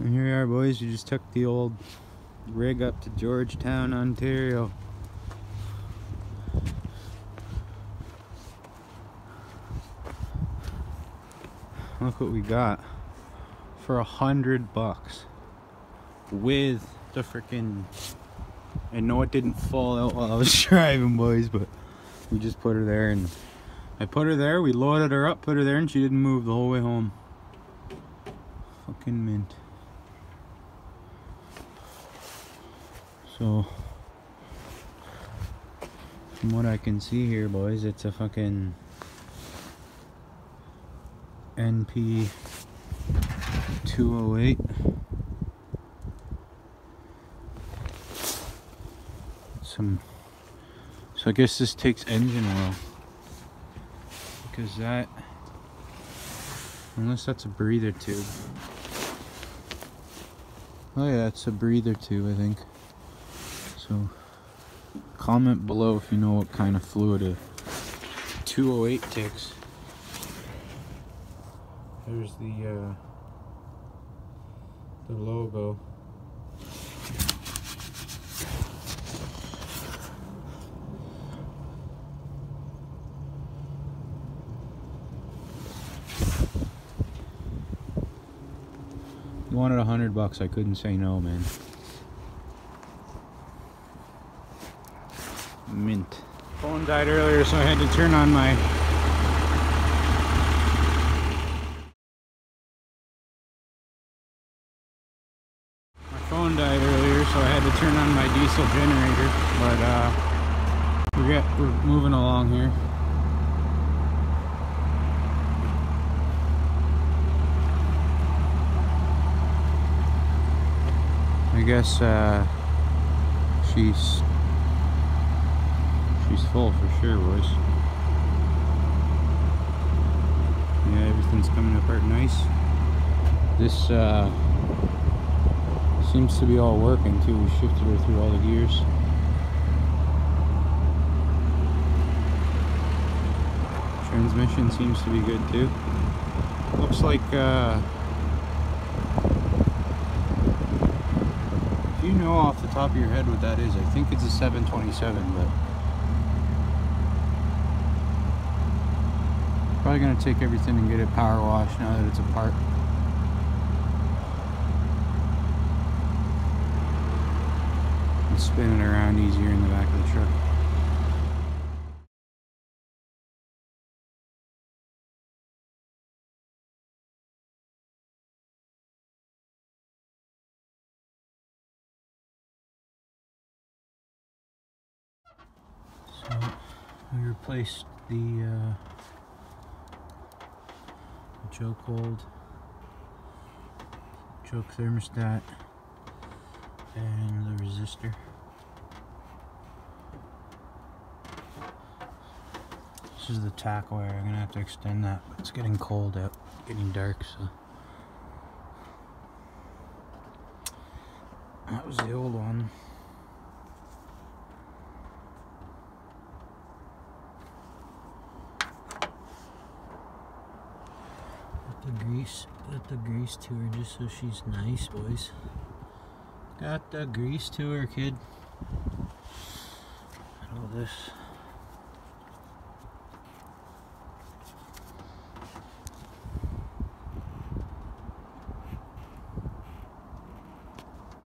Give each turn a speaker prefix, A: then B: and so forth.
A: And here we are boys, we just took the old rig up to Georgetown, Ontario. Look what we got for a hundred bucks with the freaking I know it didn't fall out while I was driving boys but we just put her there and I put her there we loaded her up put her there and she didn't move the whole way home. Fucking mint so from what I can see here boys it's a fucking NP 208 some so I guess this takes engine oil. Because that unless that's a breather tube. Oh yeah it's a breather tube I think so comment below if you know what kind of fluid a 208 takes there's the uh, the logo. You wanted a hundred bucks, I couldn't say no, man. Mint. Phone died earlier, so I had to turn on my my phone died earlier, so I had to turn on my diesel generator. But uh, we get we're moving along here. I guess uh, she's full for sure, boys. Yeah, everything's coming apart nice. This uh, Seems to be all working too. We shifted her through all the gears. Transmission seems to be good too. Looks like uh, if you know off the top of your head what that is, I think it's a 727, but probably gonna take everything and get it power washed now that it's apart. And spin it around easier in the back of the truck. So we replaced the uh, choke hold, choke thermostat, and the resistor. This is the tach wire. I'm gonna have to extend that, it's getting cold out, getting dark, so. That was the old one. Grease, put the grease to her just so she's nice, boys. Got the grease to her, kid. All this.